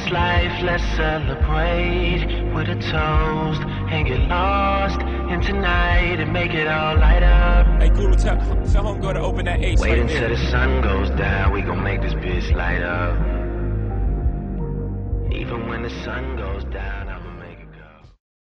this life, let's celebrate with a toast and get lost in tonight and make it all light up. Hey, Guru, tell, tell homegirl to open that H Wait right until there. the sun goes down, we gon' make this bitch light up. Even when the sun goes down,